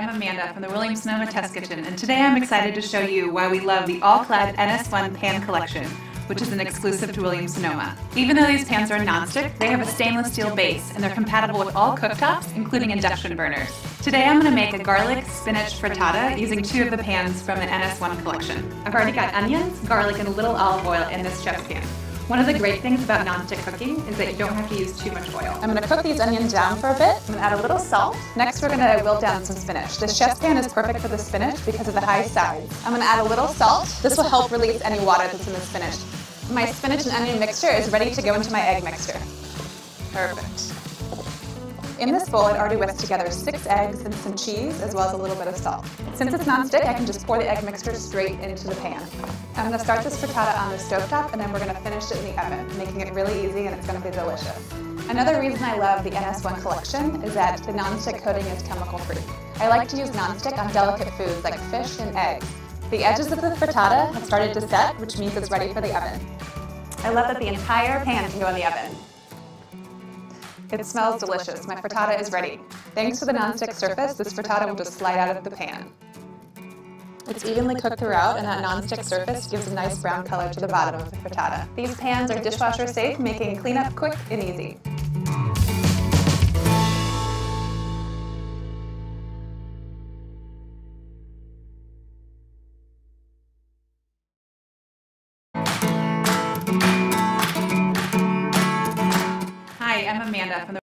I'm Amanda from the Williams Sonoma Test Kitchen, and today I'm excited to show you why we love the All-Clad NS1 Pan Collection, which is an exclusive to Williams Sonoma. Even though these pans are nonstick, they have a stainless steel base, and they're compatible with all cooktops, including induction burners. Today I'm going to make a garlic spinach frittata using two of the pans from the NS1 collection. I've already got onions, garlic, and a little olive oil in this chef's pan. One of the great things about nonstick cooking is that you don't have to use too much oil. I'm gonna cook these onions down for a bit. I'm gonna add a little salt. Next, we're gonna wilt down some spinach. The chef's pan is perfect for the spinach because of the high size. I'm gonna add a little salt. This will help release any water that's in the spinach. My spinach and onion mixture is ready to go into my egg mixture. Perfect. In this bowl, I'd already whisked together six eggs and some cheese, as well as a little bit of salt. Since it's non-stick, I can just pour the egg mixture straight into the pan. I'm gonna start this frittata on the stovetop, and then we're gonna finish it in the oven, making it really easy and it's gonna be delicious. Another reason I love the NS1 collection is that the non-stick coating is chemical-free. I like to use non-stick on delicate foods like fish and eggs. The edges of the frittata have started to set, which means it's ready for the oven. I love that the entire pan can go in the oven. It smells delicious. My frittata is ready. Thanks to the nonstick surface, this frittata will just slide out of the pan. It's evenly cooked throughout, and that nonstick surface gives a nice brown color to the bottom of the frittata. These pans are dishwasher safe, making cleanup quick and easy. I'm from the